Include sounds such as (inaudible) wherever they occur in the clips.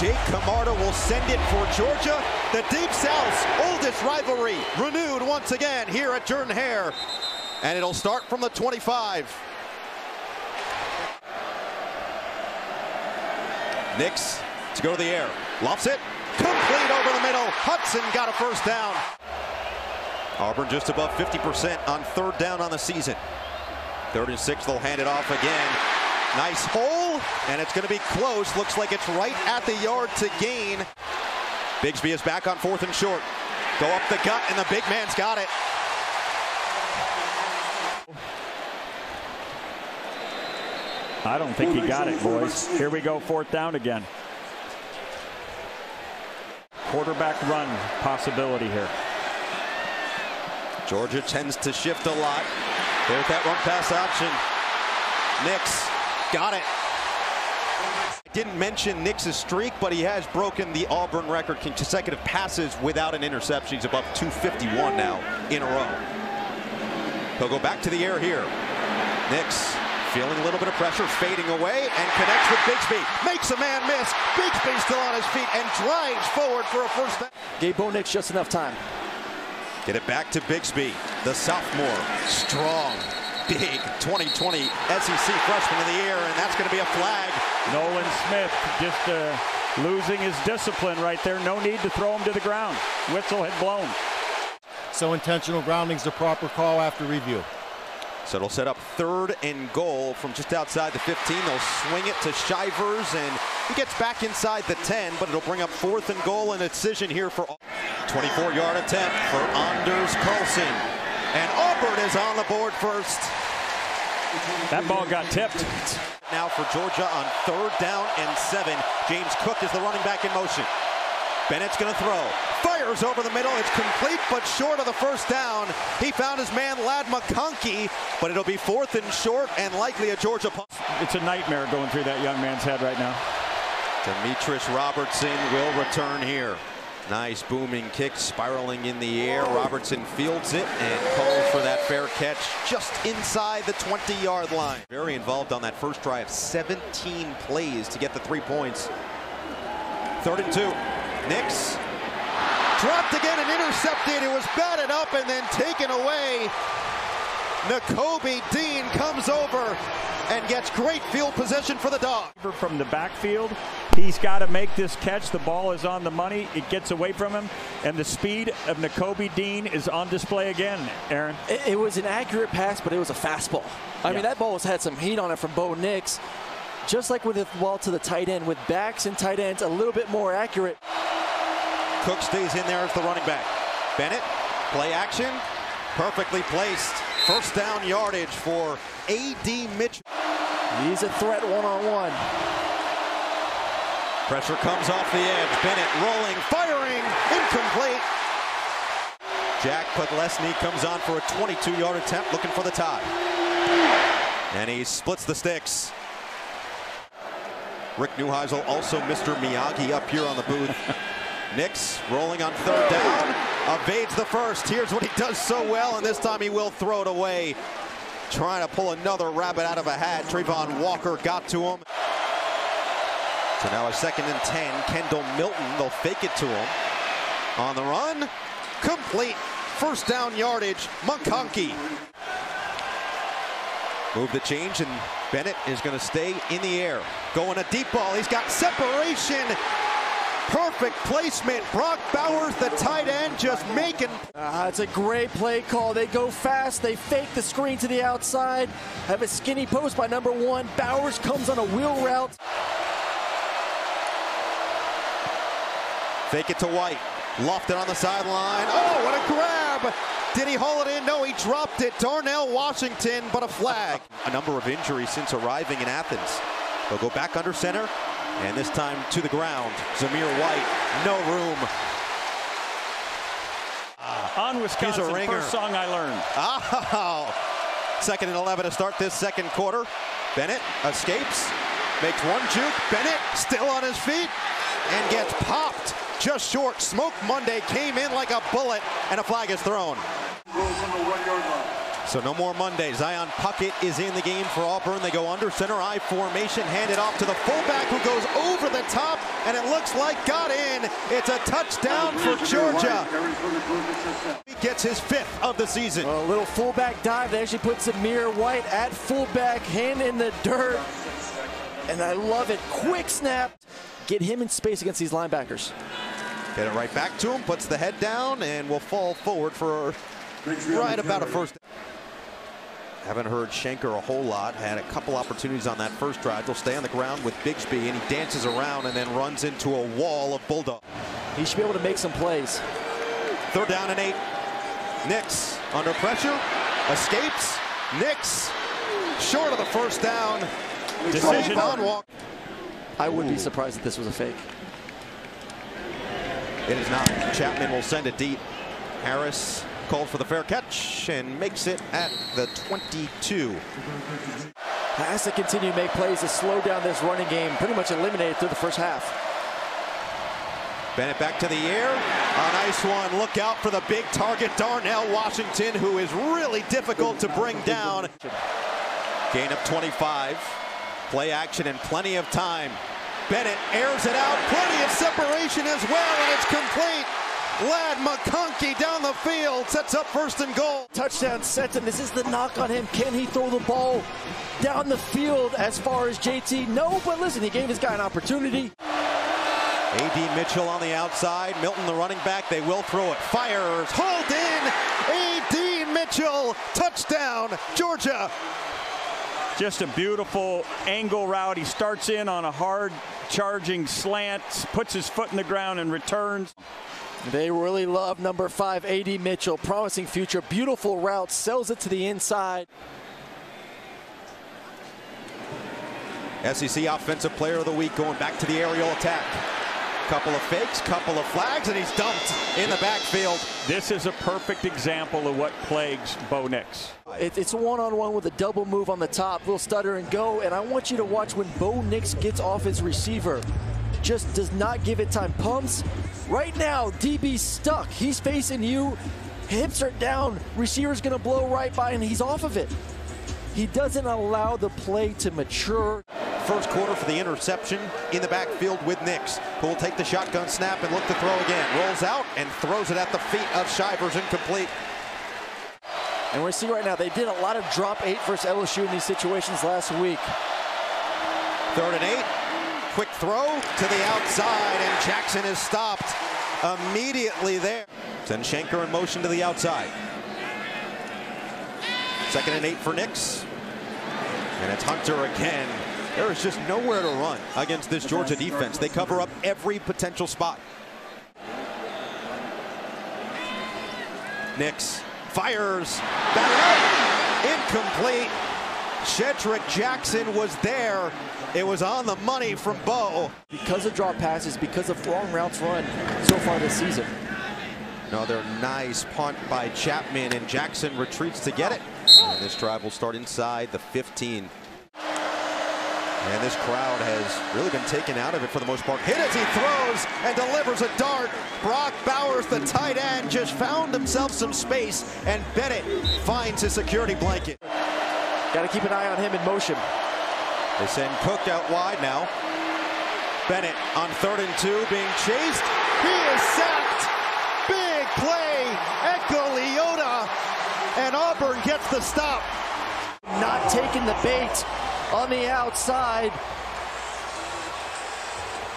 Jake Camarda will send it for Georgia. The Deep South's oldest rivalry renewed once again here at Jordan Hare. And it'll start from the 25. Nix to go to the air. Lofts it. Complete over the middle. Hudson got a first down. Auburn just above 50% on third down on the season. Third and six, they'll hand it off again. Nice hole, and it's going to be close. Looks like it's right at the yard to gain. Bigsby is back on fourth and short. Go up the gut, and the big man's got it. I don't think he got it, boys. Here we go, fourth down again. Quarterback run possibility here. Georgia tends to shift a lot. There's that run pass option. Nix got it. Didn't mention Nix's streak, but he has broken the Auburn record consecutive passes without an interception. He's above 251 now in a row. He'll go back to the air here. Nix feeling a little bit of pressure, fading away, and connects with Bigsby. Makes a man miss. Bigsby still on his feet and drives forward for a first down. Gave Bo Nix just enough time. Get it back to Bigsby, the sophomore, strong, big 2020 SEC freshman of the year, and that's going to be a flag. Nolan Smith just uh, losing his discipline right there. No need to throw him to the ground. Whistle had blown. So intentional grounding's the proper call after review. So it'll set up third and goal from just outside the 15. They'll swing it to Shivers, and he gets back inside the 10, but it'll bring up fourth and goal and a decision here for 24-yard attempt for Anders Carlson. And Auburn is on the board first. That ball got tipped. Now for Georgia on third down and seven. James Cook is the running back in motion. Bennett's going to throw. Fires over the middle. It's complete, but short of the first down. He found his man, Ladd McConkey, but it'll be fourth and short and likely a Georgia punt. It's a nightmare going through that young man's head right now. Demetris Robertson will return here. Nice booming kick spiraling in the air. Robertson fields it and calls for that fair catch just inside the 20-yard line. Very involved on that first drive. 17 plays to get the three points. Third and two. Nix dropped again and intercepted. It was batted up and then taken away. Nakobe Dean comes over and gets great field position for the dog. From the backfield, he's got to make this catch. The ball is on the money. It gets away from him, and the speed of Nakobe Dean is on display again, Aaron. It, it was an accurate pass, but it was a fastball. I yeah. mean, that ball has had some heat on it from Bo Nix. Just like with the ball to the tight end, with backs and tight ends a little bit more accurate. Cook stays in there as the running back. Bennett, play action, perfectly placed. First down yardage for A.D. Mitchell. He's a threat one-on-one. Pressure comes off the edge. Bennett rolling, firing, incomplete. Jack Podlesny comes on for a 22-yard attempt, looking for the tie. And he splits the sticks. Rick Neuheisel, also Mr. Miyagi up here on the booth. (laughs) Nix rolling on third down, evades the first. Here's what he does so well, and this time he will throw it away. Trying to pull another rabbit out of a hat. Travon Walker got to him. So now a second and 10. Kendall Milton, they'll fake it to him. On the run, complete. First down yardage, McConkey. Move the change, and Bennett is going to stay in the air. Going a deep ball. He's got separation. Perfect placement. Brock Bowers, the tight end, just making. Uh, it's a great play call. They go fast. They fake the screen to the outside. Have a skinny post by number one. Bowers comes on a wheel route. Fake it to White. Lofted on the sideline. Oh, what a grab! Did he haul it in? No, he dropped it. Darnell Washington, but a flag. a number of injuries since arriving in Athens. They'll go back under center. And this time to the ground. Zamir White, no room. Ah, on Wisconsin, He's a ringer. first song I learned. Oh, (laughs) second and 11 to start this second quarter. Bennett escapes, makes one juke. Bennett still on his feet and gets popped just short. Smoke Monday came in like a bullet and a flag is thrown. So no more Monday. Zion Puckett is in the game for Auburn. They go under center I formation, hand it off to the fullback who goes over the top, and it looks like got in. It's a touchdown for Georgia. He gets his fifth of the season. A little fullback dive. They actually put Zamir White at fullback, hand in the dirt. And I love it. Quick snap. Get him in space against these linebackers. Get it right back to him, puts the head down, and will fall forward for right about a first. Haven't heard Shenker a whole lot. Had a couple opportunities on that first drive. They'll stay on the ground with Bigsby, and he dances around and then runs into a wall of Bulldog. He should be able to make some plays. Third down and eight. Nix under pressure, escapes. Nix short of the first down. Decision. on Walk. I wouldn't be surprised if this was a fake. It is not. Chapman will send it deep. Harris called for the fair catch and makes it at the 22. Has to continue to make plays to slow down this running game. Pretty much eliminated through the first half. Bennett back to the air. A nice one. Look out for the big target, Darnell Washington, who is really difficult to bring down. Gain of 25. Play action and plenty of time. Bennett airs it out. Plenty of separation as well, and it's complete. Ladd McConkey down the field sets up first and goal. Touchdown sets him. This is the knock on him. Can he throw the ball down the field as far as JT? No, but listen, he gave his guy an opportunity. A.D. Mitchell on the outside. Milton, the running back. They will throw it. Fires. Hold in. A.D. Mitchell. Touchdown. Georgia. Just a beautiful angle route. He starts in on a hard charging slant, puts his foot in the ground and returns. They really love number five, A.D. Mitchell. Promising future. Beautiful route. Sells it to the inside. SEC Offensive Player of the Week going back to the aerial attack. Couple of fakes, couple of flags, and he's dumped in the backfield. This is a perfect example of what plagues Bo Nix. It, it's a one-on-one with a double move on the top, little stutter and go. And I want you to watch when Bo Nix gets off his receiver. Just does not give it time. Pumps. Right now, DB's stuck. He's facing you. Hips are down. Receiver's going to blow right by, and he's off of it. He doesn't allow the play to mature. First quarter for the interception in the backfield with Nix, who will take the shotgun snap and look to throw again. Rolls out and throws it at the feet of Shivers, incomplete. And we're seeing right now, they did a lot of drop eight versus LSU in these situations last week. Third and eight. Quick throw to the outside, and Jackson is stopped immediately there. Send Shenker in motion to the outside. Second and eight for Nix. And it's Hunter again. There is just nowhere to run against this Georgia defense. They cover up every potential spot. Nix fires. Batted. Incomplete. Shedrick Jackson was there. It was on the money from Bo. Because of drop passes, because of wrong routes run so far this season. Another nice punt by Chapman, and Jackson retreats to get it. And this drive will start inside the 15. And this crowd has really been taken out of it for the most part. Hit as he throws and delivers a dart. Brock Bowers, the tight end, just found himself some space, and Bennett finds his security blanket. Got to keep an eye on him in motion. They send Cook out wide now. Bennett on third and two being chased. He is sacked. Big play. Eku Leota. And Auburn gets the stop. Not taking the bait on the outside.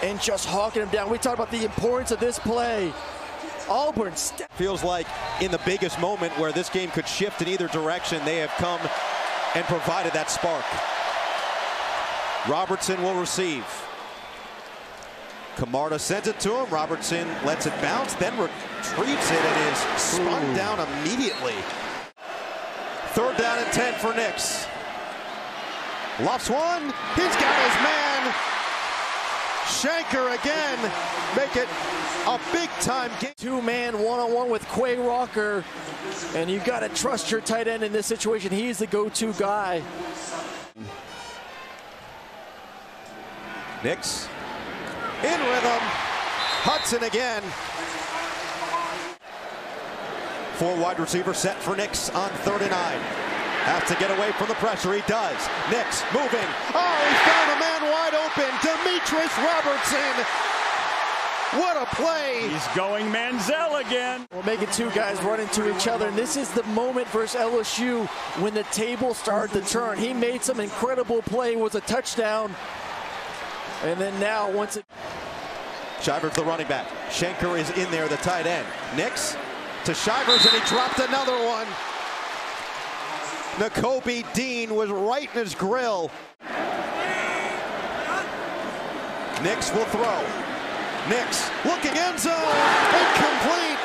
And just hawking him down. We talked about the importance of this play. Auburn feels like in the biggest moment where this game could shift in either direction, they have come and provided that spark. Robertson will receive. Camarda sends it to him. Robertson lets it bounce, then retrieves it and is spun Ooh. down immediately. Third down and 10 for Nix. Lofts one. He's got his man. Shenker again. Make it a big time game. Two man one on one with Quay Walker. And you've got to trust your tight end in this situation. He's the go to guy. Nix in rhythm. Hudson again. Four wide receiver set for Nix on third and nine. Has to get away from the pressure. He does. Nix moving. Oh, he found a man wide open. Demetris Robertson. What a play. He's going Manziel again. We're making two guys run into each other, and this is the moment versus LSU when the table started to turn. He made some incredible play, was a touchdown, and then now once it. Shivers the running back. Shenker is in there, the tight end. Nix to Shivers, and he dropped another one. Nakobe Dean was right in his grill. Nix will throw. Nix looking end zone. Incomplete.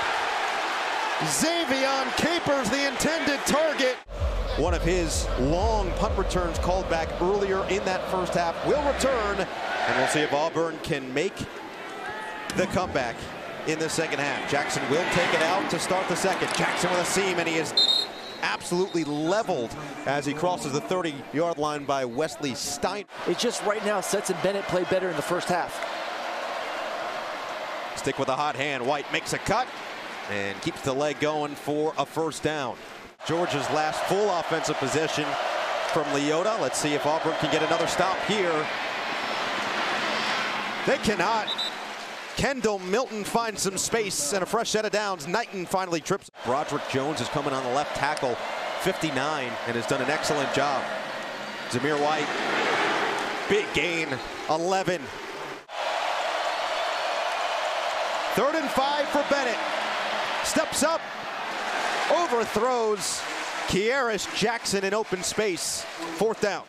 Xavier Capers, the intended target. One of his long punt returns called back earlier in that first half will return. And we'll see if Auburn can make the comeback in the second half. Jackson will take it out to start the second. Jackson with a seam, and he is absolutely leveled as he crosses the 30-yard line by Wesley Steiner. It just right now Stetson Bennett played better in the first half. Stick with a hot hand. White makes a cut and keeps the leg going for a first down. Georgia's last full offensive possession from Leota. Let's see if Auburn can get another stop here. They cannot. Kendall Milton finds some space and a fresh set of downs. Knighton finally trips. Broderick Jones is coming on the left tackle, 59, and has done an excellent job. Zamir White, big gain, 11. Third and five for Bennett. Steps up, overthrows Kearis Jackson in open space. Fourth down.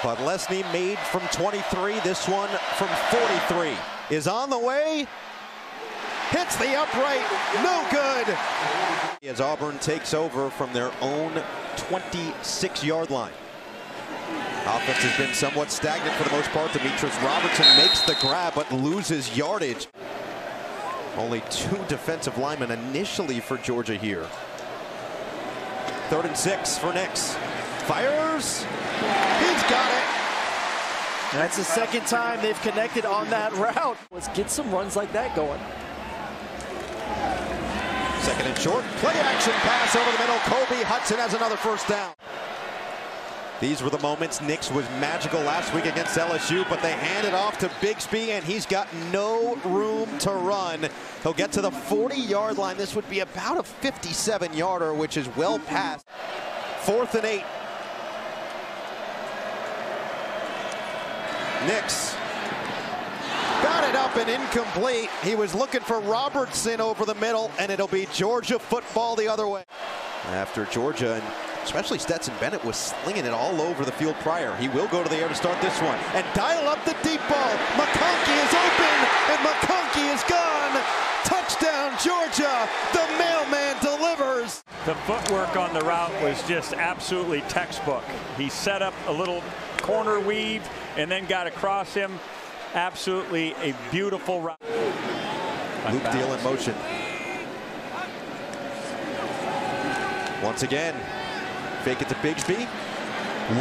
Podlesny made from 23. This one from 43 is on the way. Hits the upright. No good. As Auburn takes over from their own 26-yard line. Offense has been somewhat stagnant for the most part. Demetris Robertson makes the grab but loses yardage. Only two defensive linemen initially for Georgia here. Third and six for Nix. Fires. He's got it. That's the second time they've connected on that route. Let's get some runs like that going. Second and short. Play action pass over the middle. Kobe Hudson has another first down. These were the moments. Nix was magical last week against LSU, but they hand it off to Bigsby, and he's got no room to run. He'll get to the 40-yard line. This would be about a 57-yarder, which is well past. Fourth and eight. Nix got it up and incomplete. He was looking for Robertson over the middle, and it'll be Georgia football the other way. After Georgia and especially Stetson Bennett was slinging it all over the field prior. He will go to the air to start this one and dial up the deep ball. McConkey is open and McConkey is gone. Touchdown Georgia. The mailman delivers. The footwork on the route was just absolutely textbook. He set up a little corner weave and then got across him. Absolutely a beautiful route. Luke Deal in motion. Once again, fake it to Bigsby.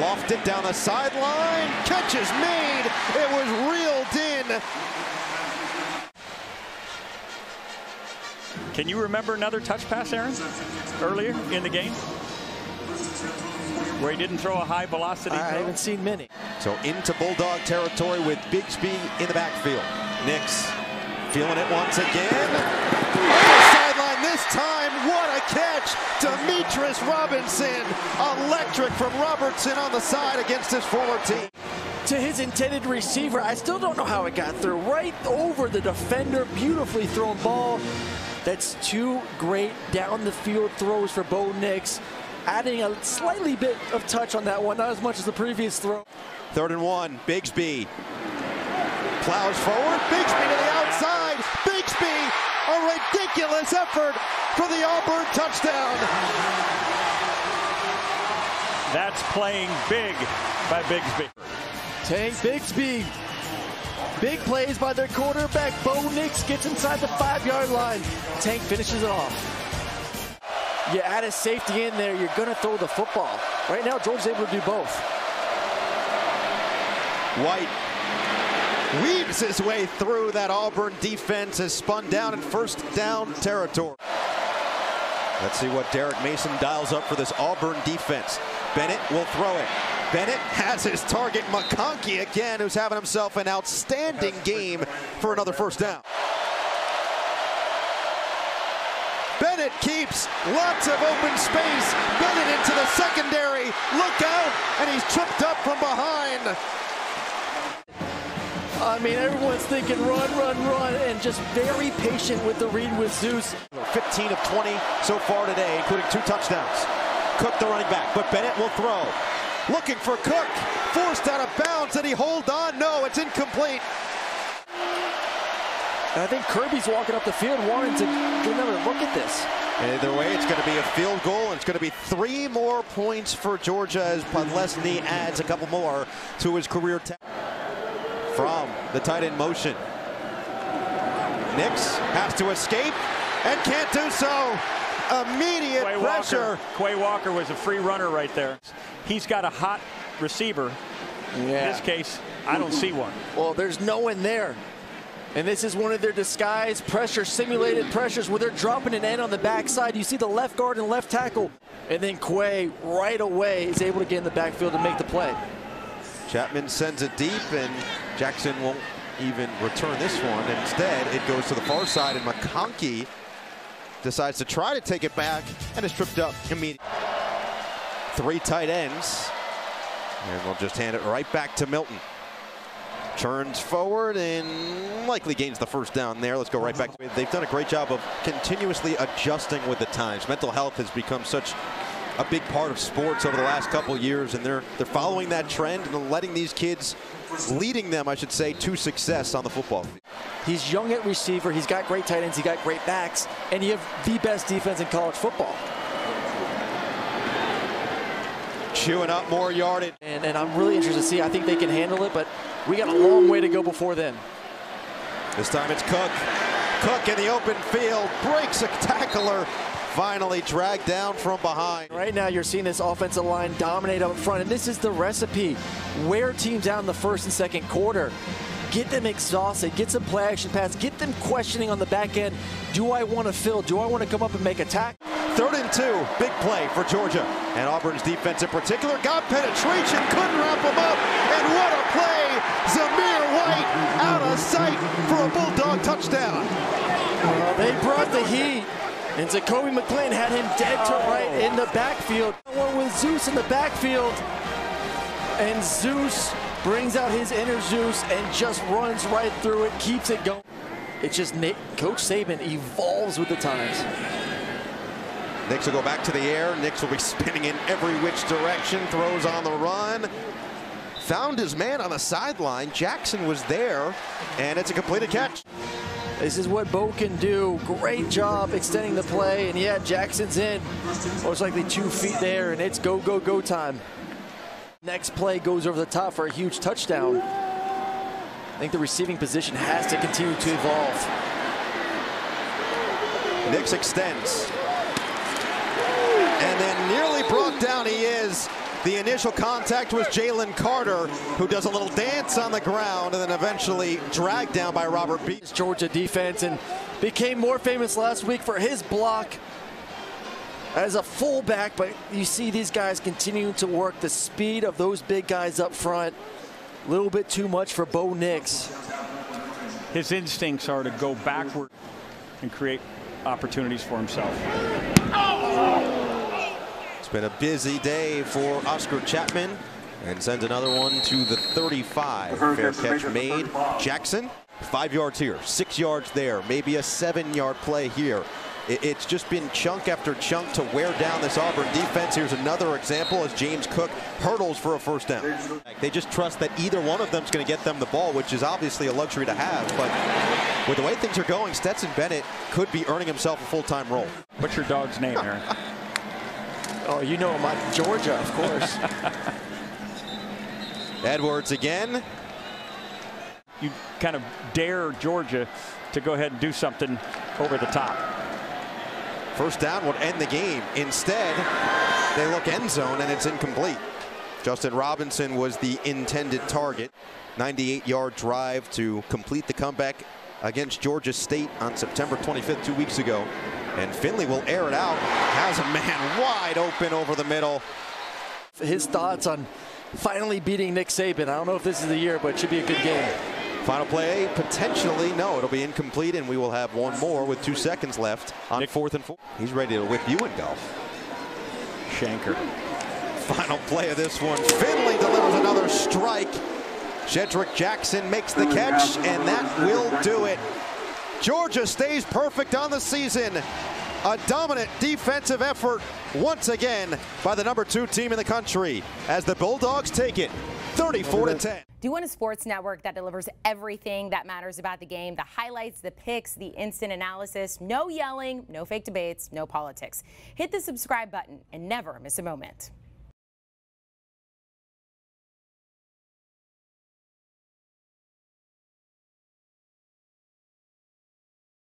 Lofted down the sideline. Catch is made. It was reeled in. Can you remember another touch pass, Aaron, earlier in the game? Where he didn't throw a high velocity I throw? haven't seen many. So into Bulldog territory with Bigsby in the backfield. Nix feeling it once again. On the sideline this time. What a catch. Demetris Robinson. Electric from Robertson on the side against his former team. To his intended receiver, I still don't know how it got through. Right over the defender, beautifully thrown ball. That's two great down the field throws for Bo Nix. Adding a slightly bit of touch on that one, not as much as the previous throw. Third and one. Bigsby plows forward. Bigsby to the outside. Bigsby, a ridiculous effort for the Auburn touchdown. That's playing big by Bigsby. Tank Bigsby. Big plays by their quarterback. Bo Nix gets inside the five-yard line. Tank finishes it off. You add a safety in there, you're going to throw the football. Right now, Georgia's able to do both. White weaves his way through that Auburn defense has spun down in first down territory. Let's see what Derek Mason dials up for this Auburn defense. Bennett will throw it. Bennett has his target, McConkey again, who's having himself an outstanding game for another first down. Bennett keeps lots of open space. Bennett into the secondary. Look out, and he's tripped up from behind. I mean, everyone's thinking run, run, run, and just very patient with the read with Zeus. 15 of 20 so far today, including two touchdowns. Cook the running back, but Bennett will throw. Looking for Cook, forced out of bounds. Did he hold on? No, it's incomplete. And I think Kirby's walking up the field wanting to get another look at this. Either way, it's going to be a field goal, and it's going to be three more points for Georgia as Podlesny adds a couple more to his career. From the tight end motion. Nix has to escape and can't do so. Immediate Quay pressure. Walker, Quay Walker was a free runner right there. He's got a hot receiver. In this case, I don't see one. Well, there's no one there. And this is one of their disguised pressure, simulated pressures where they're dropping an end on the backside. You see the left guard and left tackle. And then Quay right away is able to get in the backfield and make the play. Chapman sends it deep, and Jackson won't even return this one. Instead, it goes to the far side, and McConkey decides to try to take it back and is tripped up immediately. Three tight ends, and we'll just hand it right back to Milton. Turns forward and likely gains the first down there. Let's go right back. They've done a great job of continuously adjusting with the times. Mental health has become such a big part of sports over the last couple years, and they're they're following that trend and letting these kids, leading them, I should say, to success on the football field. He's young at receiver. He's got great tight ends. He got great backs, and you have the best defense in college football. Chewing up more yardage. And, and I'm really interested to see. I think they can handle it, but we got a long way to go before then. This time it's Cook. Cook in the open field breaks a tackler. Finally dragged down from behind. Right now, you're seeing this offensive line dominate up front, and this is the recipe. Wear teams out in the first and second quarter. Get them exhausted. Get some play action pass. Get them questioning on the back end. Do I want to fill? Do I want to come up and make a tackle? Third and two, big play for Georgia. And Auburn's defense in particular got penetration, couldn't wrap them up. And what a play! Zamir White out of sight for a Bulldog touchdown. Uh, they brought the heat. And Zakoby McClain had him dead to right in the backfield. One with Zeus in the backfield. And Zeus brings out his inner Zeus and just runs right through it, keeps it going. It's just Nick, Coach Saban evolves with the times. Nix will go back to the air. Nix will be spinning in every which direction, throws on the run. Found his man on the sideline. Jackson was there, and it's a completed catch. This is what Bo can do. Great job extending the play. And yeah, Jackson's in. Most likely two feet there, and it's go, go, go time. Next play goes over the top for a huge touchdown. I think the receiving position has to continue to evolve. Nix extends. And then nearly brought down he is. The initial contact was Jalen Carter, who does a little dance on the ground and then eventually dragged down by Robert B. Georgia defense and became more famous last week for his block as a fullback, but you see these guys continuing to work the speed of those big guys up front. A little bit too much for Bo Nix. His instincts are to go backward and create opportunities for himself. It's been a busy day for Oscar Chapman and sends another one to the 35. Fair catch made. Jackson, five yards here, six yards there, maybe a seven yard play here. It's just been chunk after chunk to wear down this Auburn defense. Here's another example as James Cook hurdles for a first down. They just trust that either one of them is going to get them the ball, which is obviously a luxury to have. But with the way things are going, Stetson Bennett could be earning himself a full-time role. What's your dog's name, Aaron? (laughs) oh, you know my Georgia, of course. (laughs) Edwards again. You kind of dare Georgia to go ahead and do something over the top. First down would end the game. Instead, they look end zone and it's incomplete. Justin Robinson was the intended target. 98-yard drive to complete the comeback against Georgia State on September 25th, two weeks ago. And Finley will air it out. Has a man (laughs) wide open over the middle. His thoughts on finally beating Nick Saban. I don't know if this is the year, but it should be a good game. Final play, potentially, no, it'll be incomplete, and we will have one more with two seconds left on Nick. fourth and four. He's ready to whip you in golf. Shenker. Final play of this one. Finley delivers another strike. Shedrick Jackson makes the catch, and that will do it. Georgia stays perfect on the season. A dominant defensive effort once again by the number two team in the country as the Bulldogs take it 34 to 10. Do you want a sports network that delivers everything that matters about the game? The highlights, the picks, the instant analysis, no yelling, no fake debates, no politics. Hit the subscribe button and never miss a moment.